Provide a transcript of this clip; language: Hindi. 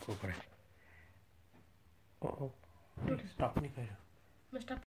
रखो पड़े ओ स्टॉप नहीं कर मैं